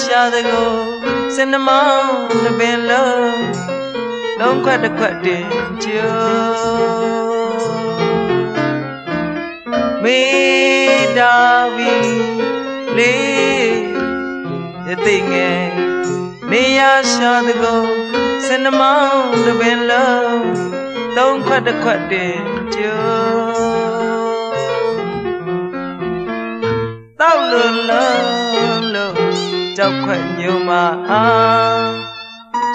ရှာသကို စင်နမောင်းတပင်လုံးလုံးခွက်တစ်ခွက်တင်ကျိုးမေတ္တာဝီလေးရသိငယ်နေရရှာသကိုစင်နမောင်းတပင်လုံးသုံးခွက်တစ်ခွက်တင်ကျိုးတောက်လို့လုံးလို့ ကြောက်ခွက်ညုံမအား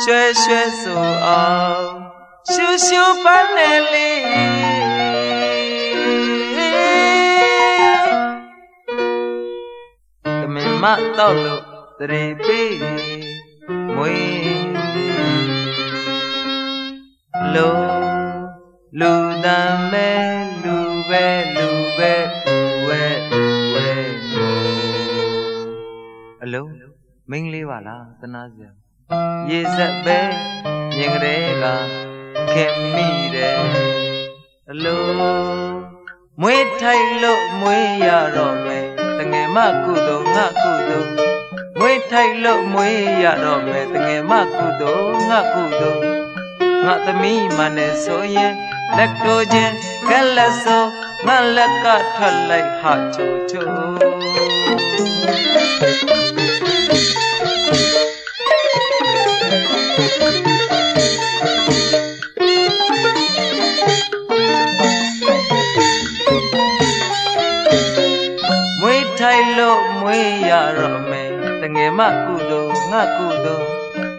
ရွှဲရွှဲဆိုအောင်ရှူရှူပန်းနေလေးတမင်မတော့လို့တရေပေးမွေလိုလူတမ်းမဲလူပဲလူပဲဝဲဝဲအလုံး မင်းလေးပါလားတနာစရာရေစက်ပဲမြင်ကလေးကခင်မိတယ်အလိုမွေးထိုက်လို့မွေးရတော့မယ်တငယ်မကုသိုလ်ငါကုသိုလ်မွေးထိုက်လို့မွေးရတော့မယ်တငယ်မကုသိုလ်ငါကုသိုလ်ငါသမီးမနဲ့ဆိုရင်လက်တို့ချင်းကလက်ဆိုငါလက်ကထွက်လိုက်ဟာချိုချို လို့မွေးရတော့မယ်တငယ်မကုသိုလ်ငါကုသိုလ်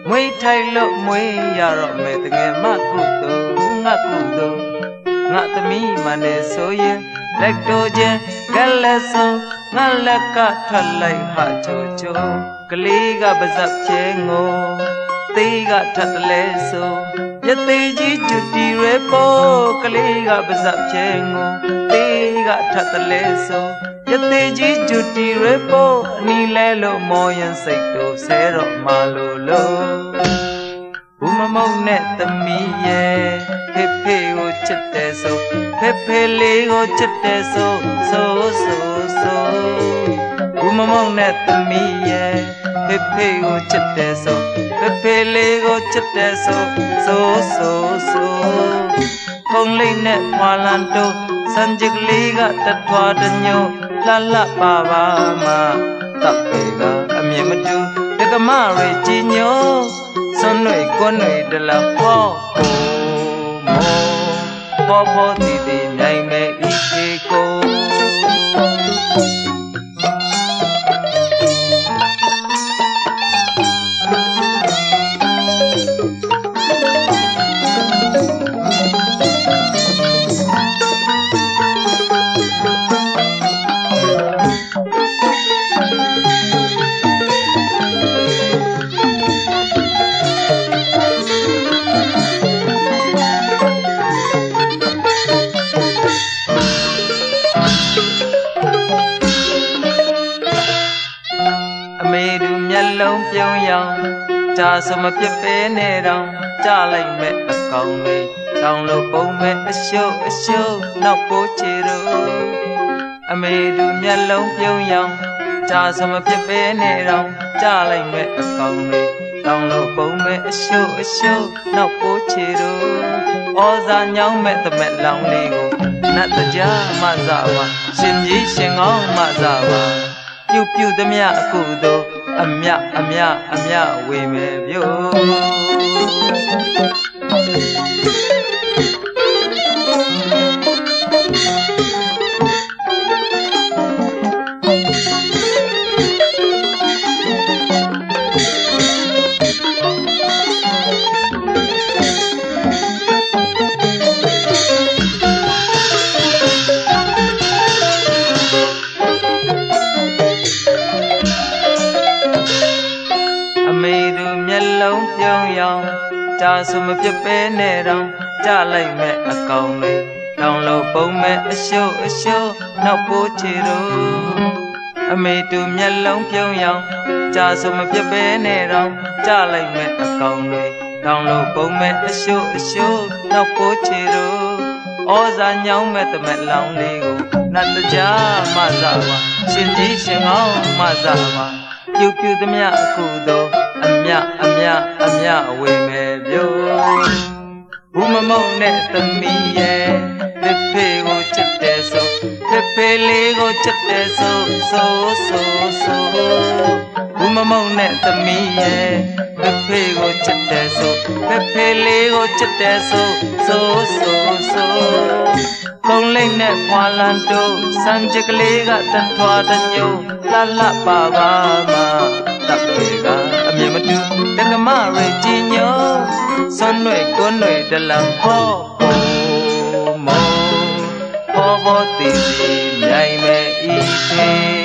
မွေးထိုင်လို့မွေးရတော့မယ်တငယ်မကုသိုလ်ငါကုသိုလ်ငါသမီးမနဲ့ဆိုရင်လက်တို့ချင်းကလက်ဆုံးငါလက်ကထွက်လိုက်ဟာချိုချိုကလေးကပါဇက်ဖြဲငိုသေးကထပ်တလဲဆိုရသေးကြီးจุดတီရဲပေါ်ကလေးကပါဇက်ဖြဲငိုသေးကထပ်တလဲဆို ရသေးကြီးจุดတီရဲပေါ်အနီလဲလို့မောရင်စိတ်တို့ဆဲတော့မလို့လို့ဘူးမမုံနဲ့သမီးရဲ့ဖေဖေကိုချစ်တယ်ဆိုဖေဖေလေးကိုချစ်တယ်ဆိုဆိုဆိုဆိုဘူးမမုံနဲ့သမီးရဲ့ဖေဖေကိုချစ်တယ်ဆိုဖေဖေလေးကိုချစ်တယ်ဆိုဆိုဆိုဆိုခုံလေးနဲ့ဖွာလန်တို့စံကြကလေးကတထွားတညို လှလှပါပါမတပ်ပေကအမြင်မတူတကမရေကြီးညိုစွန့်ွေကွန်းွေတလပေါ်ကိုမောပေါ်ပေါ် ကြာစမပြစ်ပဲနဲ့တောင်ကြလိုက်မဲ့အကောင်တွေတောင်လို့ပုံမဲ့အရှုပ်အရှုပ်နောက်ပိုးချေတို့အမေတူမျက်လုံးပြုံးရောင်ကြာစမပြစ်ပဲနဲ့တောင်ကြလိုက်မဲ့အကောင်တွေတောင်လို့ပုံမဲ့အရှုပ်အရှုပ်နောက်ပိုးချေတို့ဩဇာညောင်းမဲ့သမက်လောင်းလေးကိုနတ်တကြားမဇာဝရှင်ကြီးရှင်ကောင်းမဇာဝ ပြုတ်ပြုတ်သမျှအခုတို့အမြအမြအမြဝေမယ်ပြို ကြာဆိုမပြတ်ပဲနဲ့တော့ကြလိုက်မဲ့အကောင်လေးတောင်လို့ပုံမဲ့အရှုပ်အရှုပ်နောက်ပိုးချီတို့အမေတူမျက်လုံးပြုံးရောင်ကြာဆိုမပြတ်ပဲနဲ့တော့ကြလိုက်မဲ့အကောင်လေးတောင်လို့ပုံမဲ့အရှုပ်အရှုပ်နောက်ပိုးချီတို့ဩဇာညောင်းမဲ့တမက်လောင်းလေးကိုနတ်တကြားမဆပါရှင်ကြီးရှင်ကောင်းမဆပါပြုတ်ပြုတ်သမျှအခုတော့ အမြအမြအမြဝေမဲ့ပြုံးဘူးမမုံနဲ့သမီးရဲ့ဖေဖေကိုချစ်တယ်ဆိုဖေဖေလေးကိုချစ်တယ်ဆိုဆိုဆိုဆိုဘူးမမုံနဲ့သမီးရဲ့ဖေဖေကိုချစ်တယ်ဆိုဖေဖေလေးကိုချစ်တယ်ဆိုဆိုဆိုဆိုကုန်းလိမ့်နဲ့ဖွာလန်တို့စံချက်ကလေးကတန်ထွားတညိုလှလှပါပါမတပ်ပေကအ မြင်မတူတက္ကမရေကြီးညိုစွန်းွယ်ကွန်းွယ်တလံဟောပေါ်မောဟောဘောတီတီမြိုင်မဲ့ဤသေး